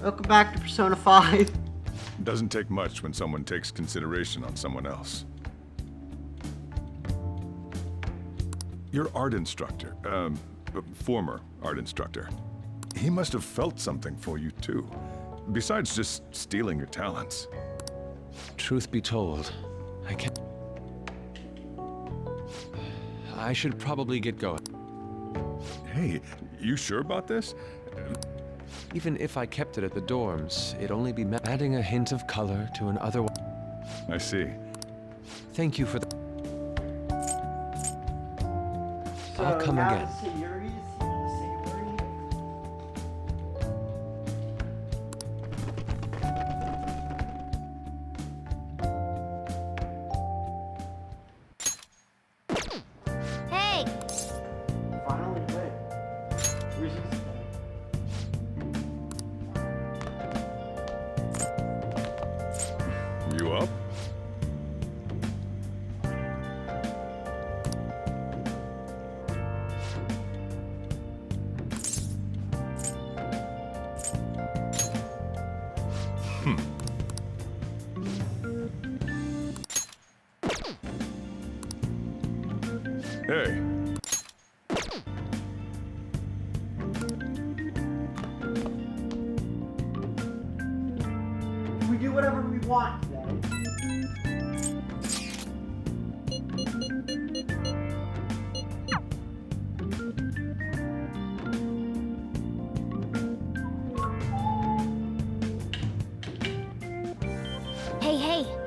Welcome back to Persona 5. It Doesn't take much when someone takes consideration on someone else. Your art instructor, um, former art instructor, he must have felt something for you too. Besides just stealing your talents. Truth be told, I can't... I should probably get going. Hey, you sure about this? Even if I kept it at the dorms, it'd only be adding a hint of color to an otherwise... I see. Thank you for the... So I'll come now again. Hey, hey!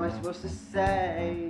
Am I supposed to say?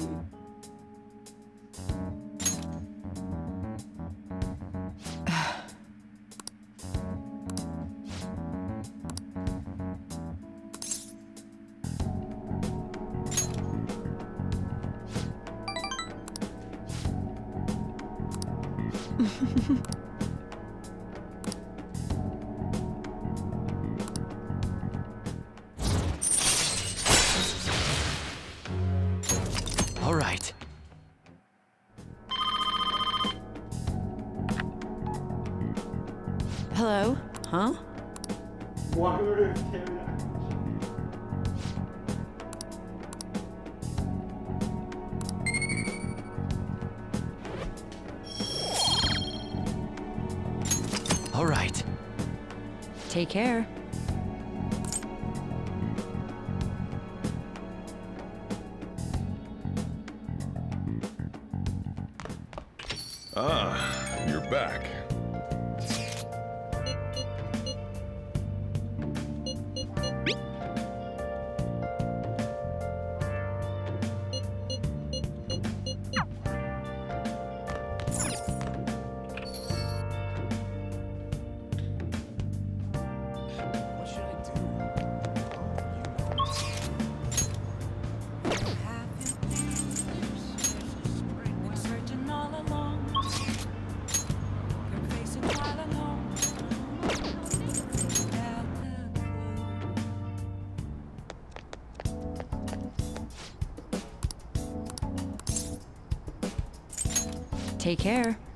Take care.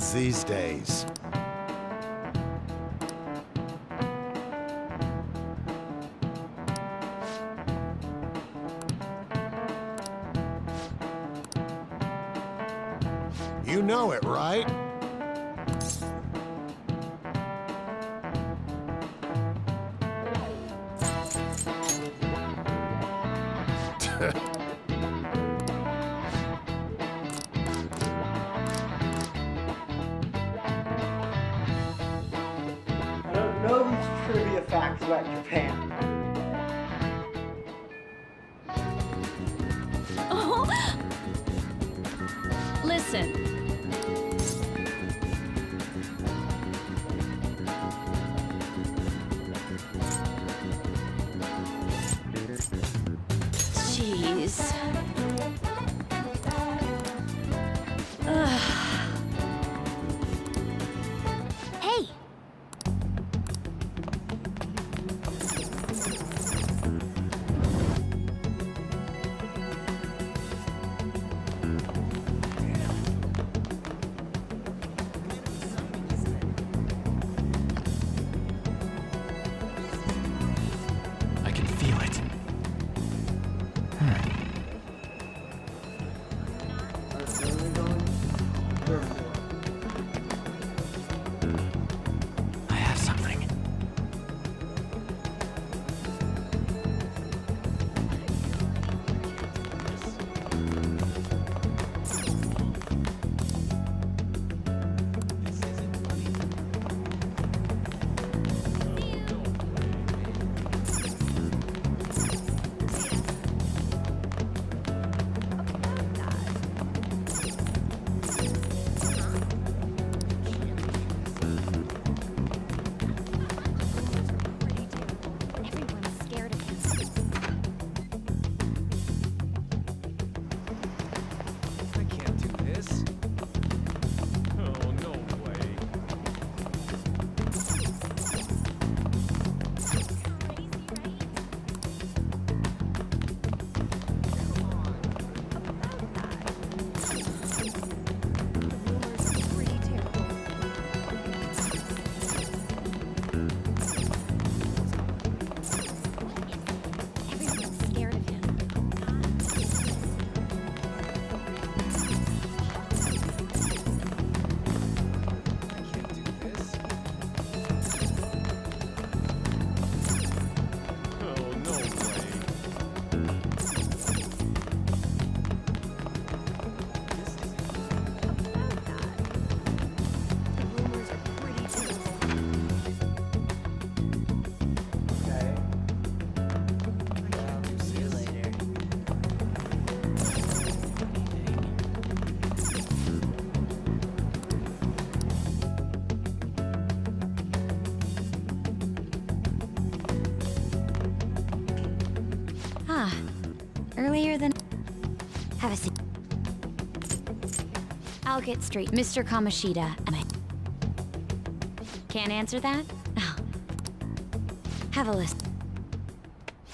Kids these days. About Japan. I'll get straight. Mr. Kamoshida, am I... Can't answer that? Oh. Have a list.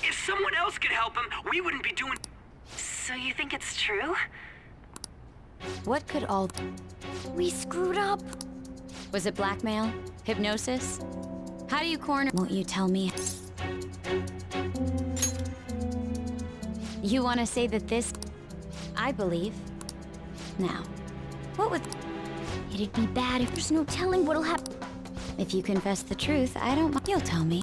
If someone else could help him, we wouldn't be doing. So you think it's true? What could all... We screwed up. Was it blackmail? Hypnosis? How do you corner... Won't you tell me? You want to say that this... I believe. Now, what would... It'd be bad if there's no telling what'll happen. If you confess the truth, I don't... You'll tell me.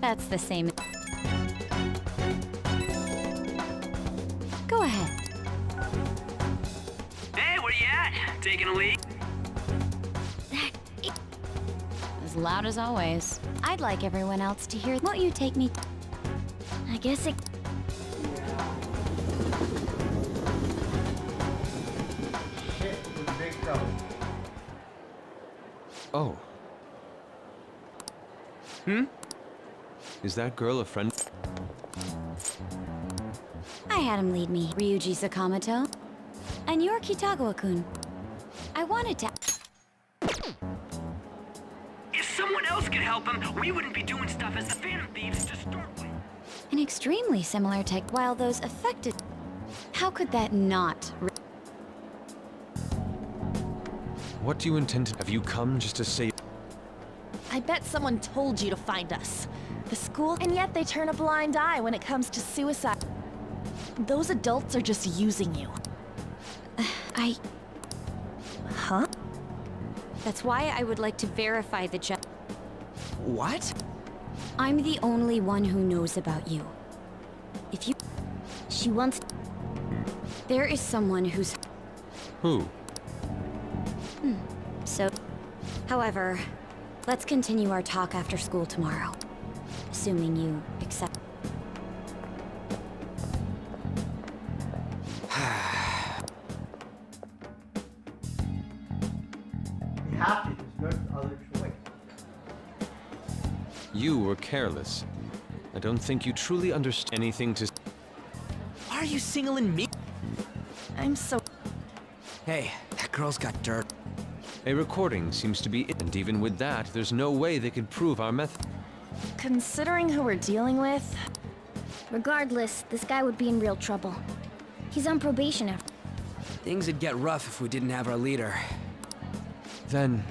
That's the same. Go ahead. Hey, where you at? Taking a leak? As loud as always. I'd like everyone else to hear. Won't you take me? I guess it. Is that girl a friend? I had him lead me. Ryuji Sakamoto. And you're Kitagawa-kun. I wanted to. If someone else could help him, we wouldn't be doing stuff as the Phantom Thieves to start with. An extremely similar tech. While those affected. How could that not? What do you intend to... Have you come just to say... I bet someone told you to find us. The school, and yet they turn a blind eye when it comes to suicide. Those adults are just using you. I. Huh? That's why I would like to verify the ju- What? I'm the only one who knows about you. If you. She wants. There is someone who's. Who? Hmm. So. However, let's continue our talk after school tomorrow. Assuming you accept. We have to. There's no other choice. You were careless. I don't think you truly understand anything to... Why are you singling me? I'm so. Hey, that girl's got dirt. A recording seems to be... It, and even with that, there's no way they could prove our method. Considering who we're dealing with, Regardless, this guy would be in real trouble. He's on probation after. Things would get rough if we didn't have our leader. Then...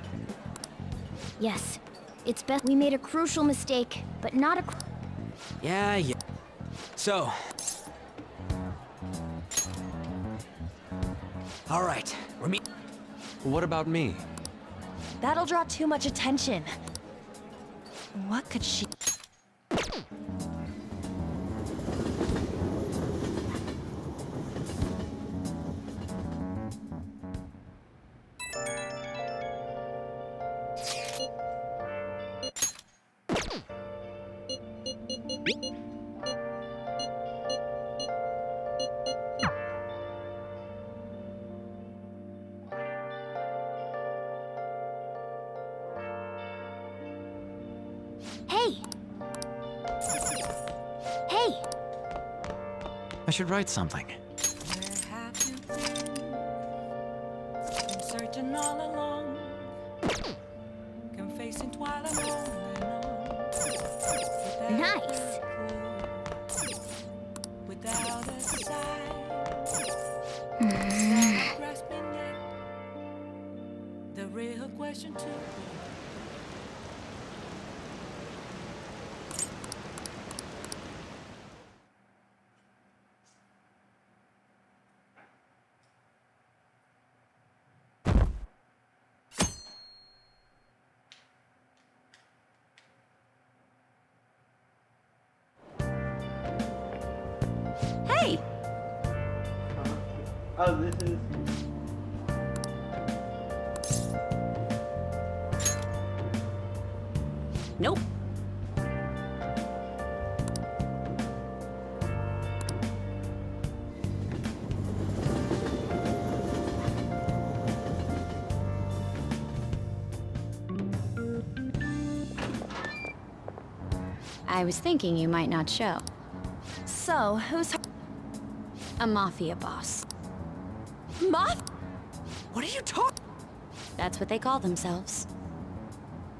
Yes, it's best we made a crucial mistake, but not a. Cr- Yeah, yeah. So. All right, we're meet. What about me? that'll draw too much attention. What could she. Should write something. Oh, this is. Nope. I was thinking you might not show. So, who's A mafia boss. Moth? What are you talking? That's what they call themselves.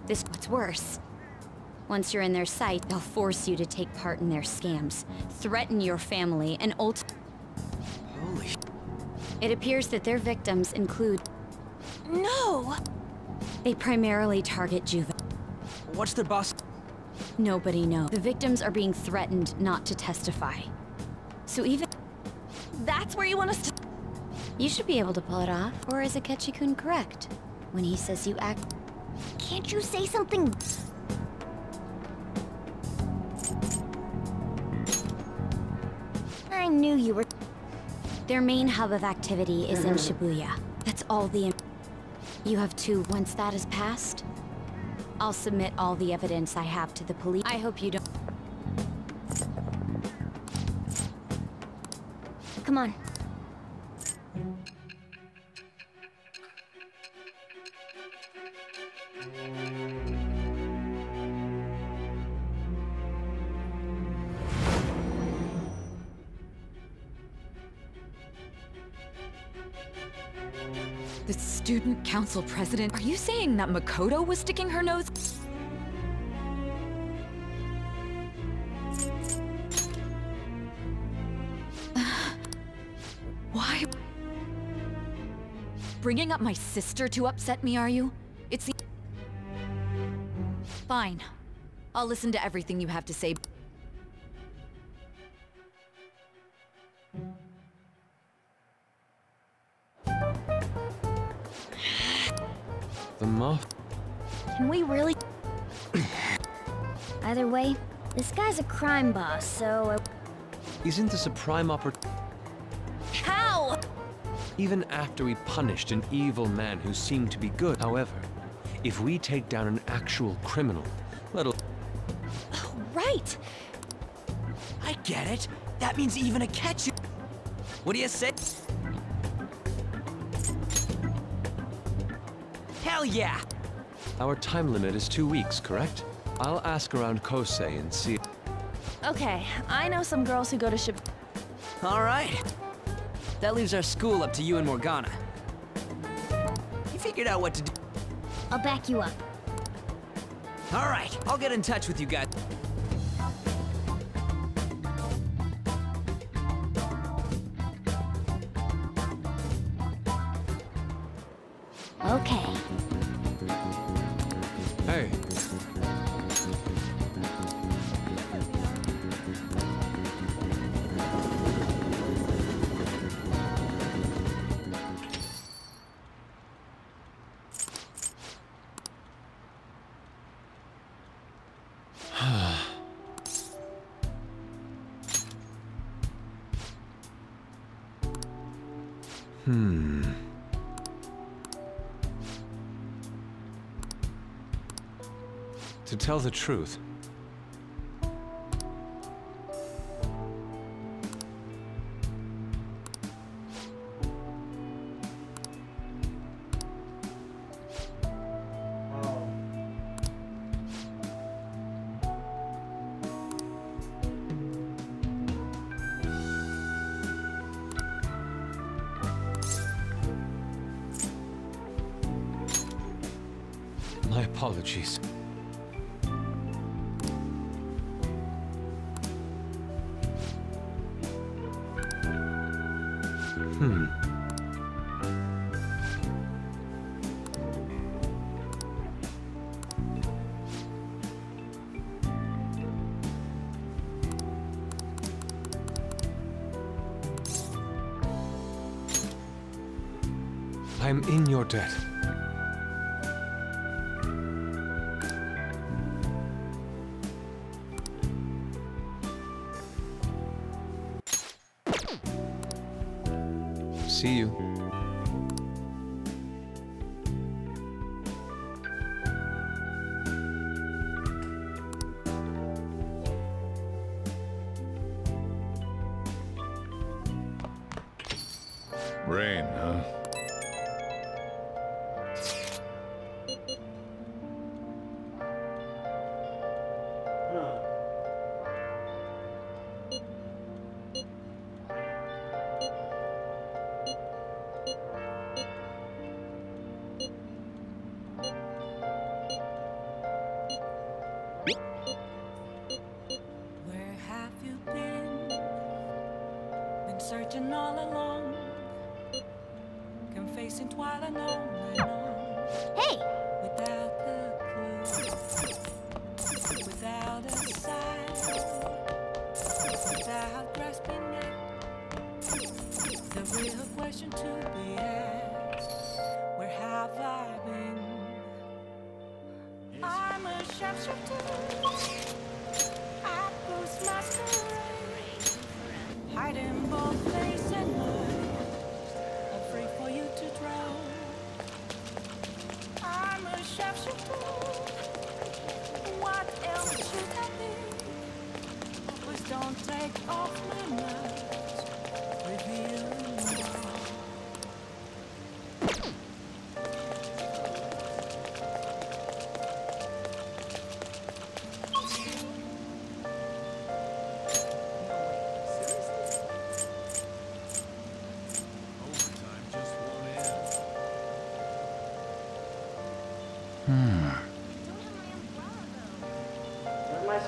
This what's worse. Once you're in their sight, they'll force you to take part in their scams, threaten your family, and ult- Holy It appears that their victims include- No! They primarily target juve- What's their boss? Nobody knows. The victims are being threatened not to testify. So even- You should be able to pull it off. Or is Akechi-kun correct? When he says you act- Can't you say something? I knew you were. Their main hub of activity is in Shibuya. That's all the... You have two. Once that is passed, I'll submit all the evidence I have to the police. I hope you don't... Come on. The student council president? Are you saying that Makoto was sticking her nose? Why? Bringing up my sister to upset me, are you? It's the... Fine. I'll listen to everything you have to say. This a crime boss, so. uh, Isn't this a prime opportunity? How? Even after we punished an evil man who seemed to be good. However, if we take down an actual criminal, let alone Right! I get it. That means even a catch. What do you say? Hell yeah! our time limit is two weeks, correct? I'll ask around Kosei and see. Okay, I know some girls who go to ship... All right. That leaves our school up to you and Morgana. You figured out what to do. I'll back you up. All right, I'll get in touch with you guys. Hmm. To tell the truth, 呢。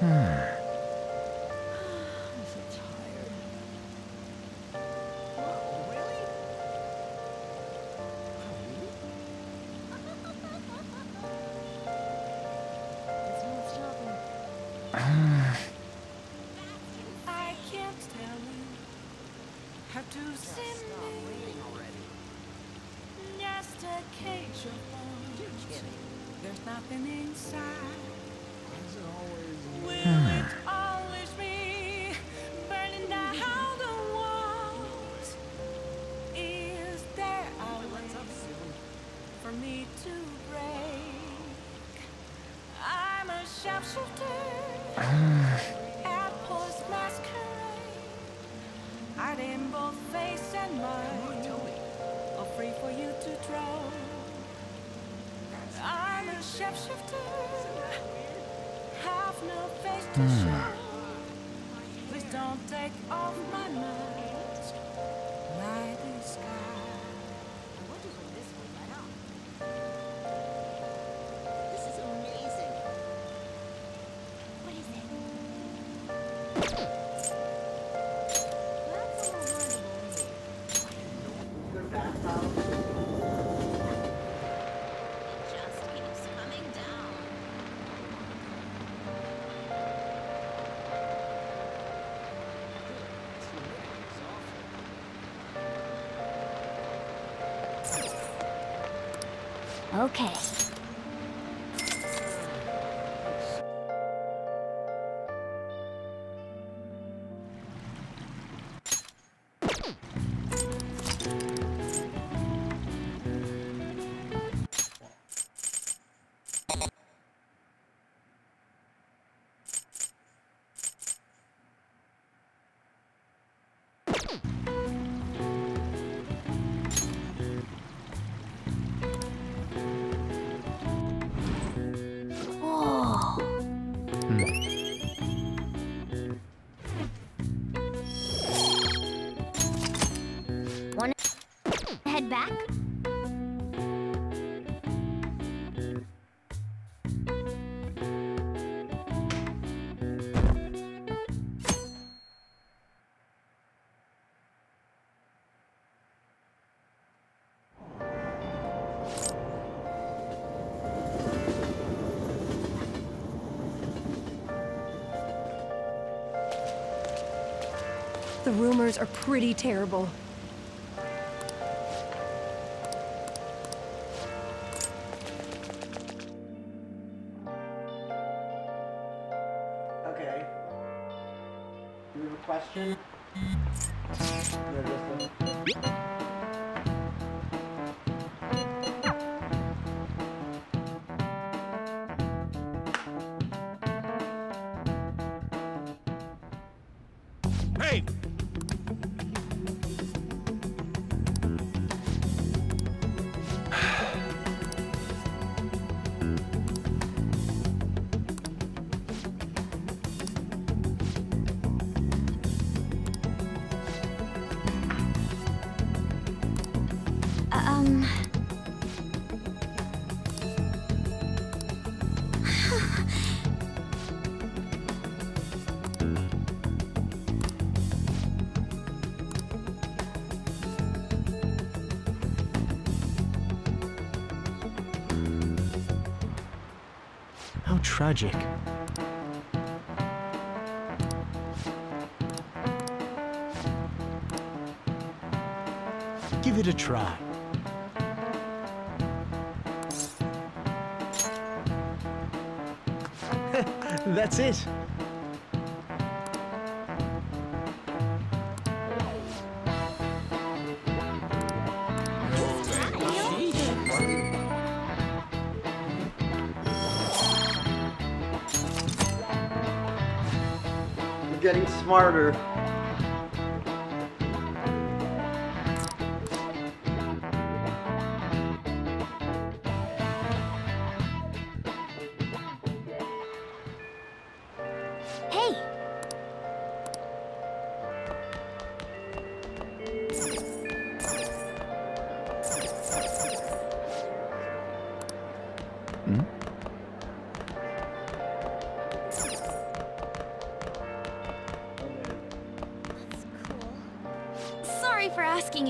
Hmm. 嗯。Okay. rumors are pretty terrible. Okay. Do you have a question? magic. Give it a try. That's it. smarter.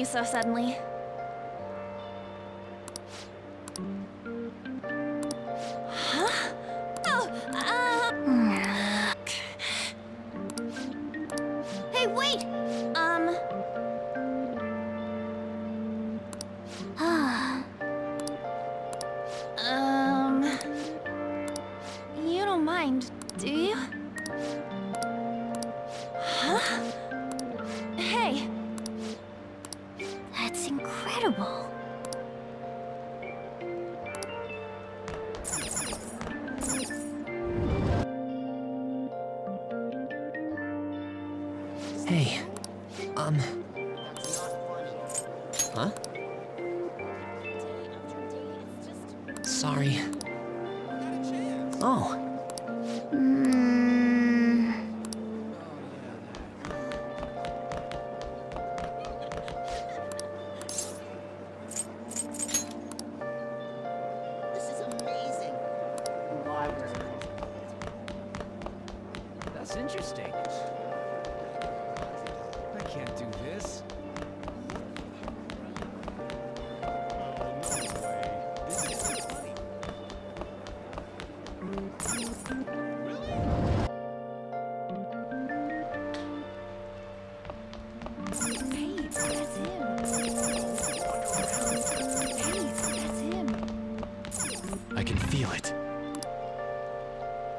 So suddenly.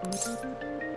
うん。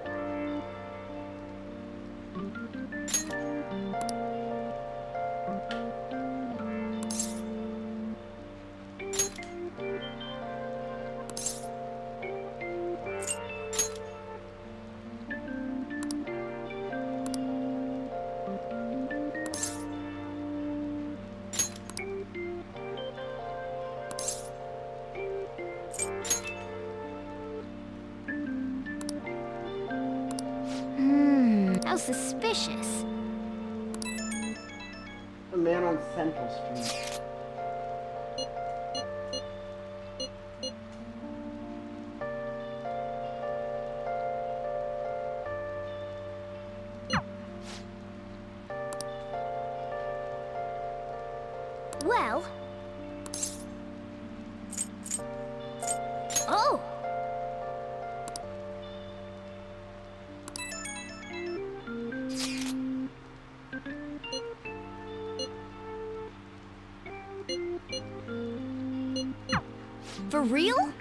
For real?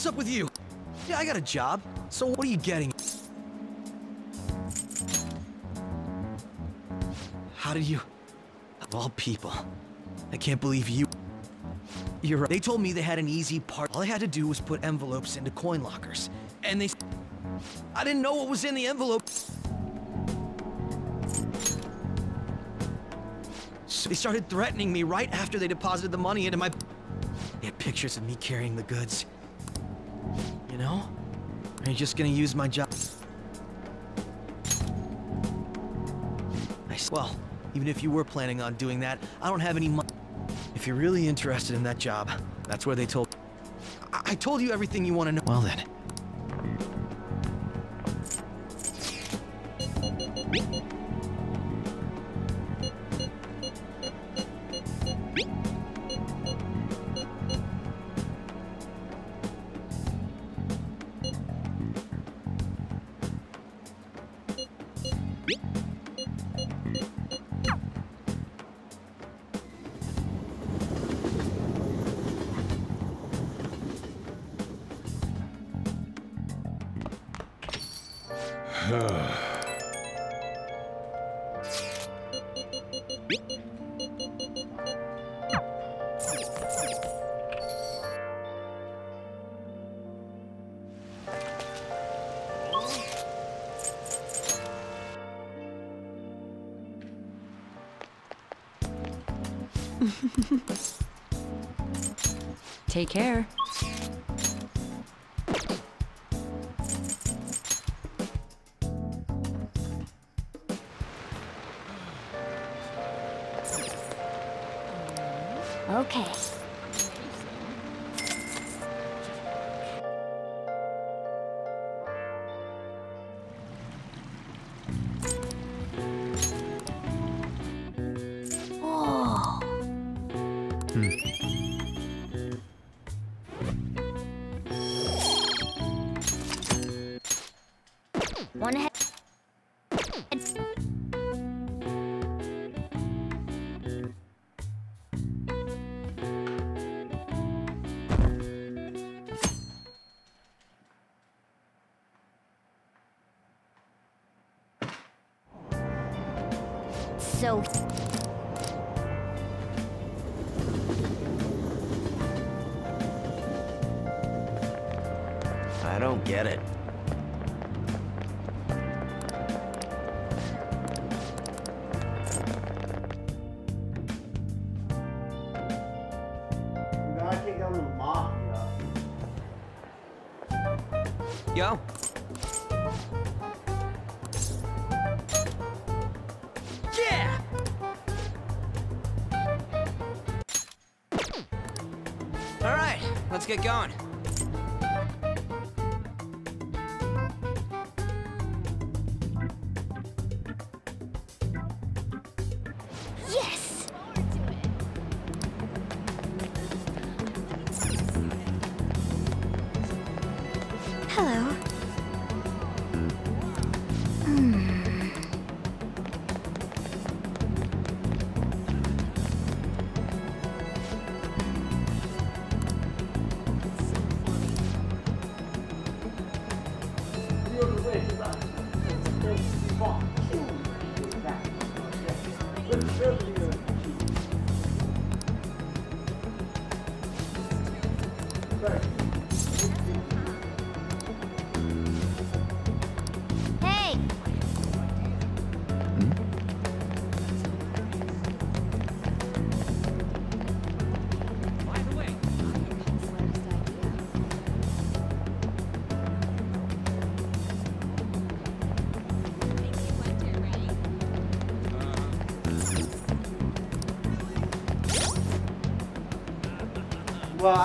What's up with you? Yeah, I got a job. So what are you getting? How did you... Of all people. I can't believe you... You're right. They told me they had an easy part. All I had to do was put envelopes into coin lockers. And they... I didn't know what was in the envelope. So they started threatening me right after they deposited the money into my... They had pictures of me carrying the goods. Know? Are you just gonna use my job? Well, even if you were planning on doing that, I don't have any money. If you're really interested in that job, that's where they told... I, I told you everything you want to know. Well then. Take care.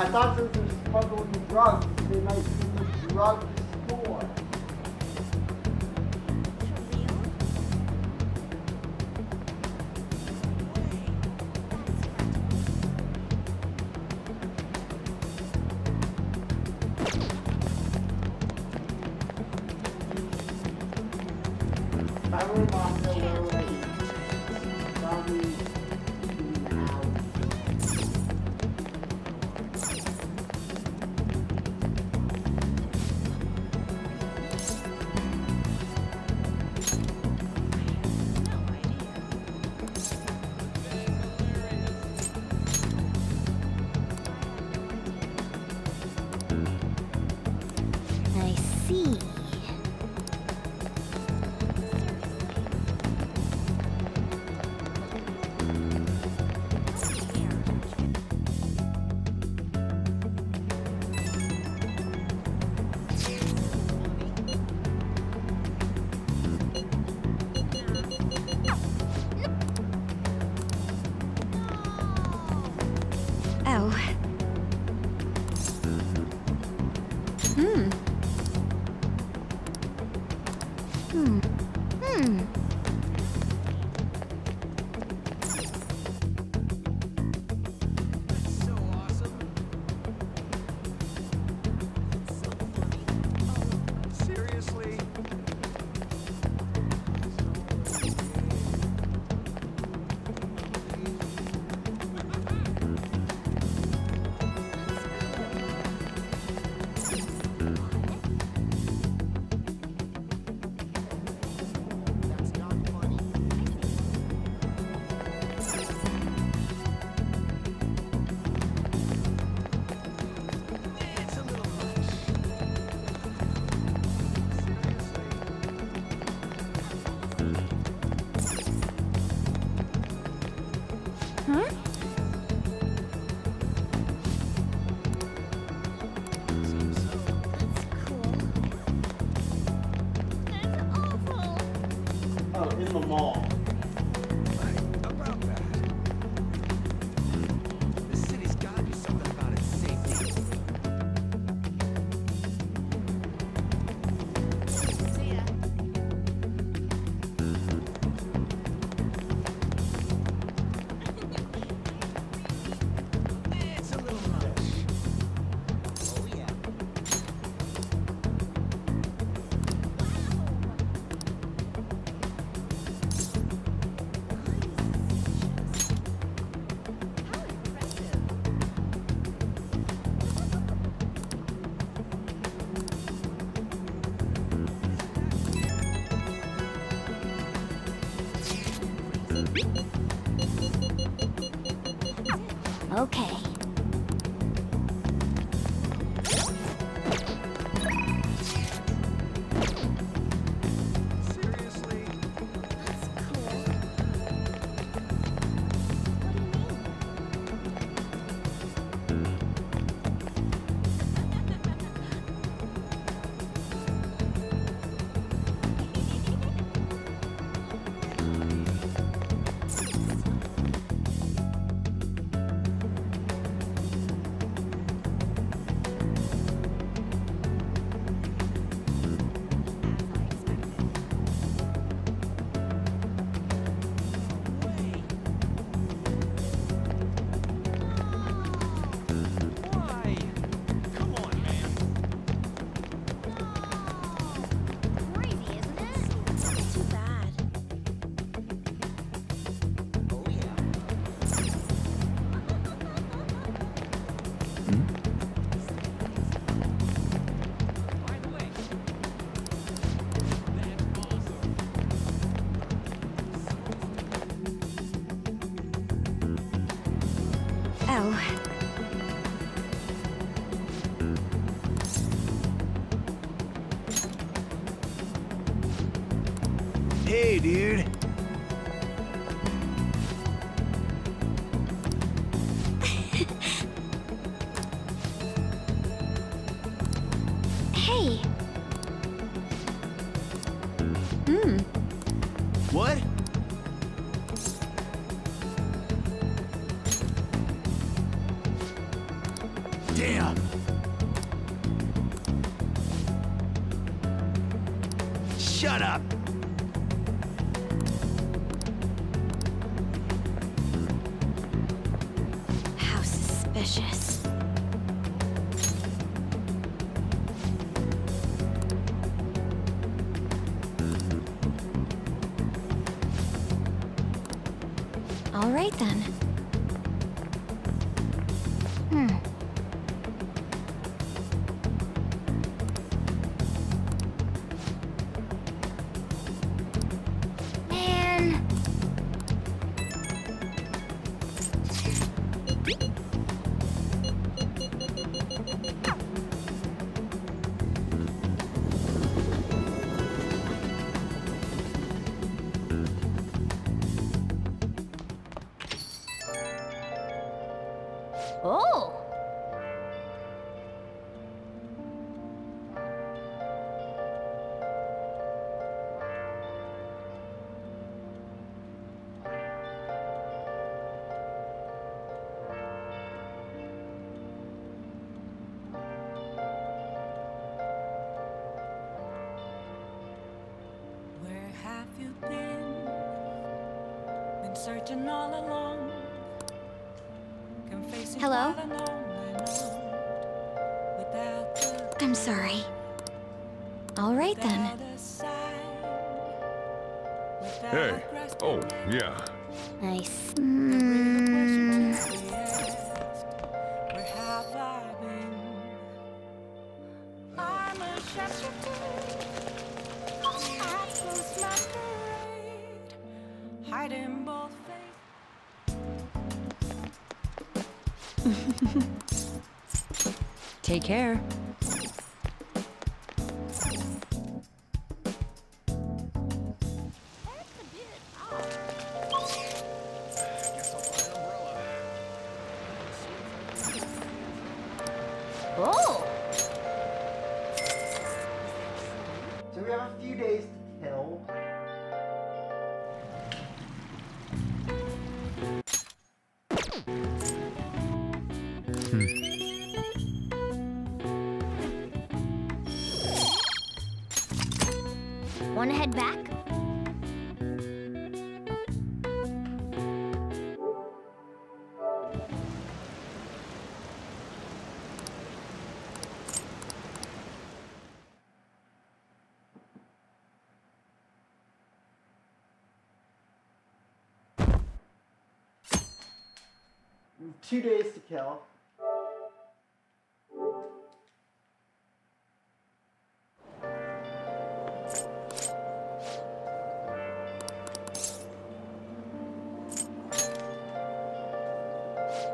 I thought you were just puzzled drugs. I see. well. Hey, dude. have you been? Been searching all along. Hello? I'm sorry. All right then. Hey. Oh, yeah. Nice. Mm. Care. Two days to kill.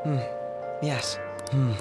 Hmm. Yes. Hmm.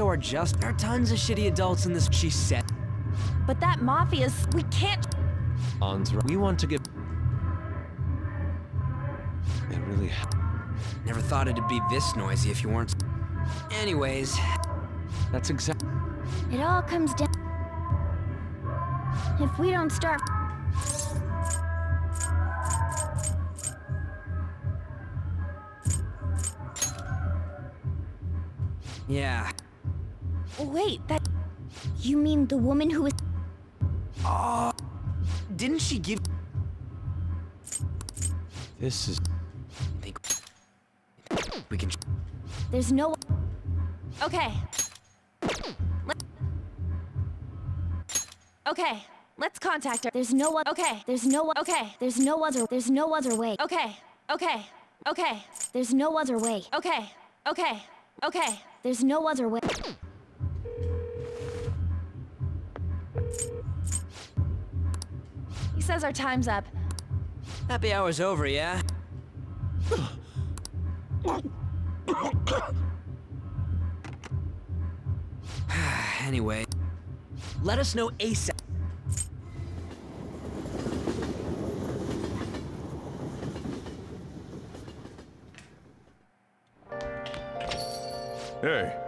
Show our just. There are tons of shitty adults in this. She said. but that mafia's. We can't. We want to get. They really. Never thought it'd be this noisy if you weren't. Anyways, That's exactly. It all comes down. If we don't start. Wait, that. You mean the woman who was. Oh, didn't she give? This is. Think we can. There's no. Okay. Let- Okay, let's contact her. There's no other. Okay, There's no. okay, There's no other. There's no other way. okay, okay, okay, There's no other way. okay, okay, okay. There's no other way. says our time's up. Happy hour's over, yeah? anyway, let us know ASAP. Hey,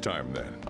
next time, then.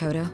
Dakota.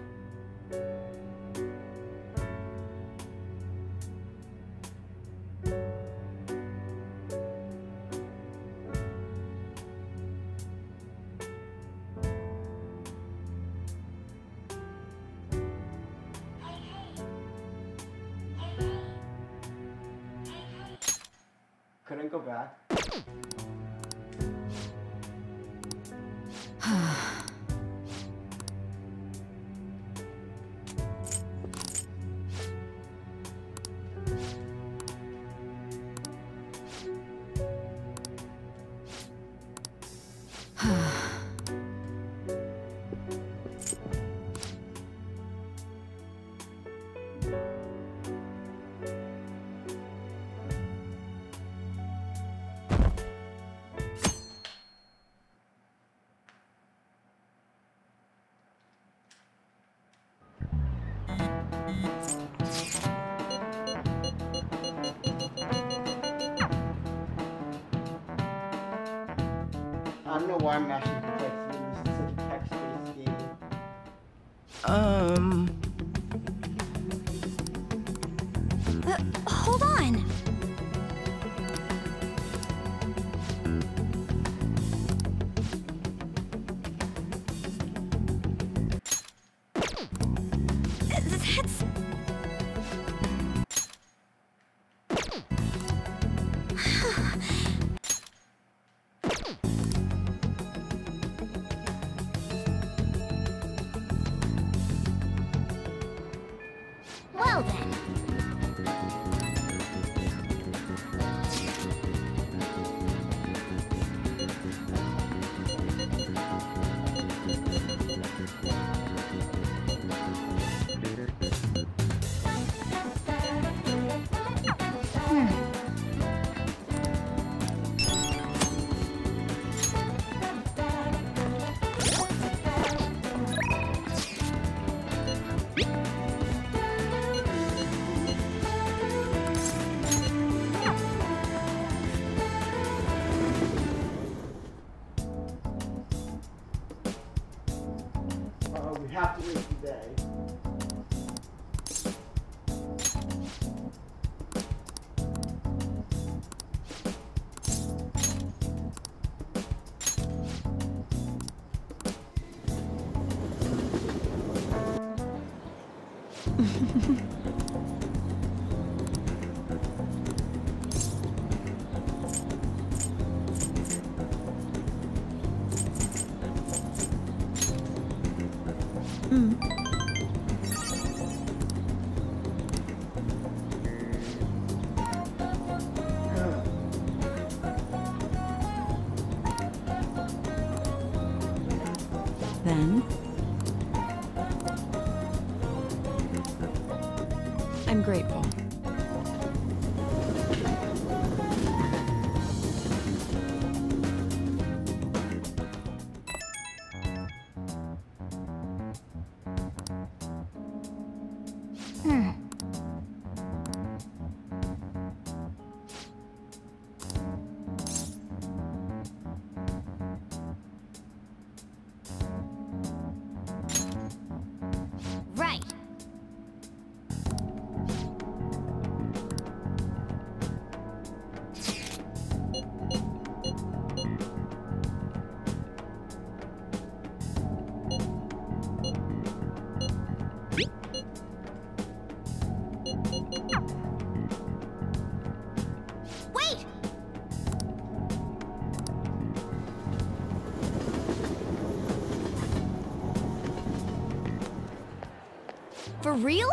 I'm not. great real?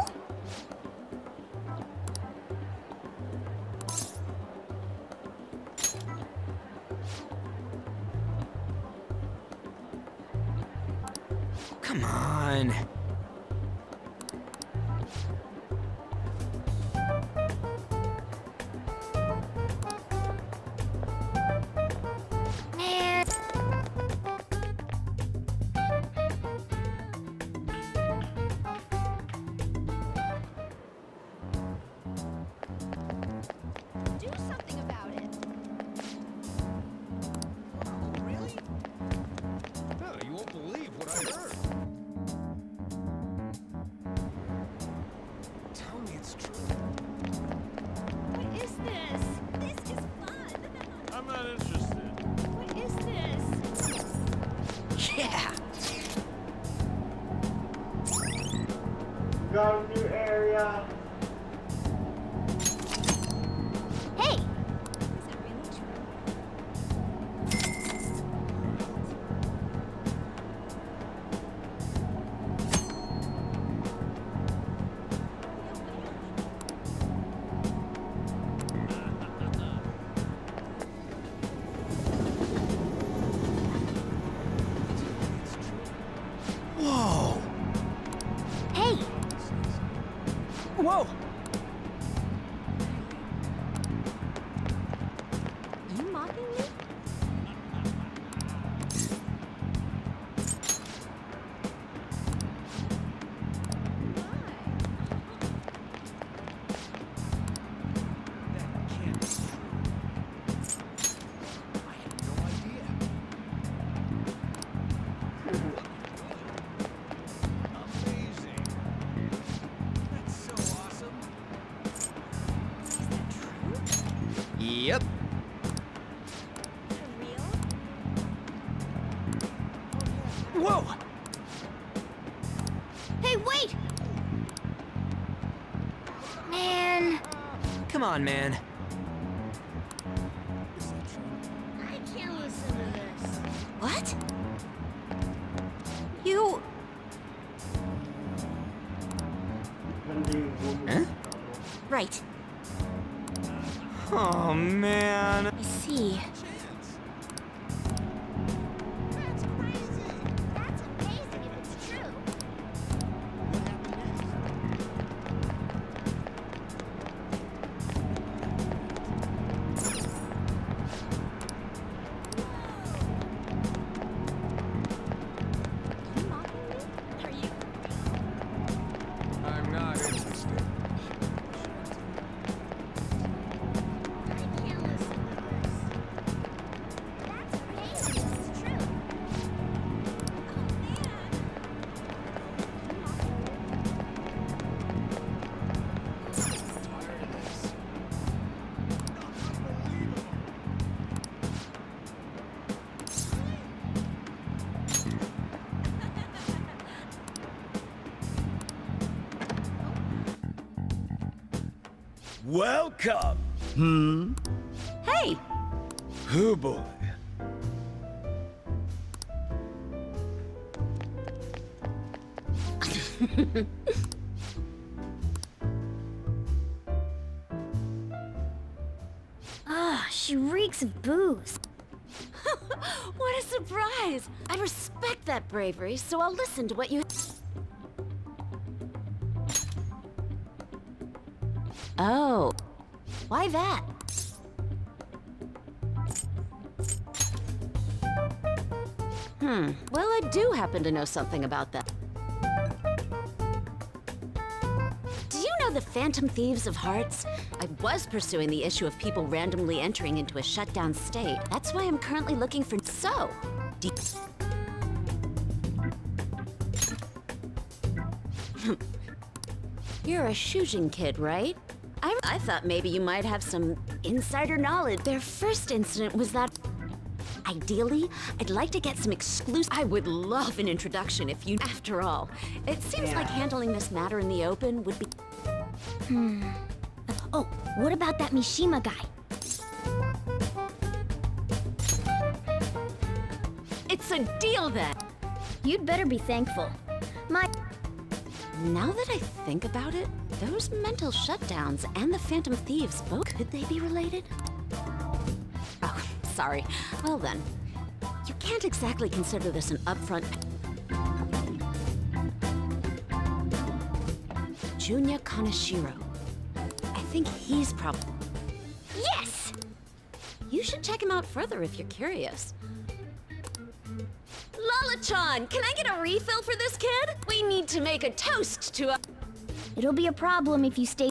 On, man. Welcome. Hmm? Hey! Oh, boy. Ah, she reeks of booze. what a surprise! I respect that bravery, so I'll listen to what you... Oh. Why that? Hmm. Well, I do happen to know something about that. Do you know the Phantom Thieves of Hearts? I was pursuing the issue of people randomly entering into a shutdown state. That's why I'm currently looking for... So, You're a Shujin kid, right? I, I thought maybe you might have some insider knowledge. Their first incident was that... Ideally, I'd like to get some exclusive... I would love an introduction if you... After all, it seems like handling this matter in the open would be... Hmm. Oh, what about that Mishima guy? It's a deal then! You'd better be thankful. My... Now that I think about it, those mental shutdowns and the Phantom Thieves, both could they be related? Oh, sorry. Well then, you can't exactly consider this an upfront. Junya Kaneshiro. I think he's probably. Yes! You should check him out further if you're curious. Lala-chan, can I get a refill for this kid? We need to make a toast to a- It'll be a problem if you stay.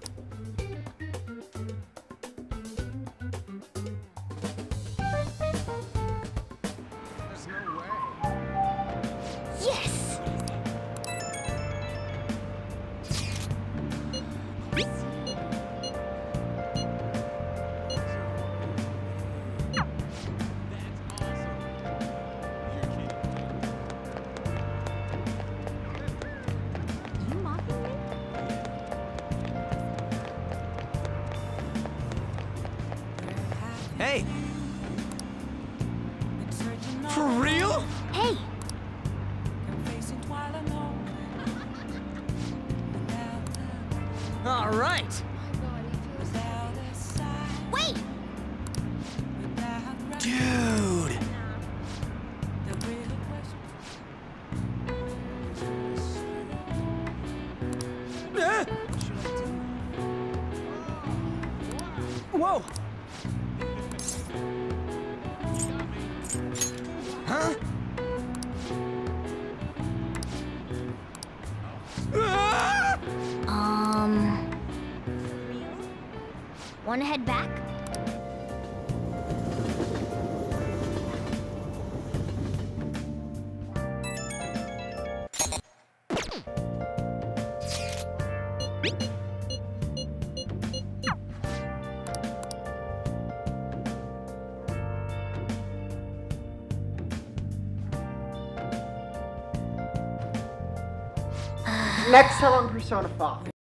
Next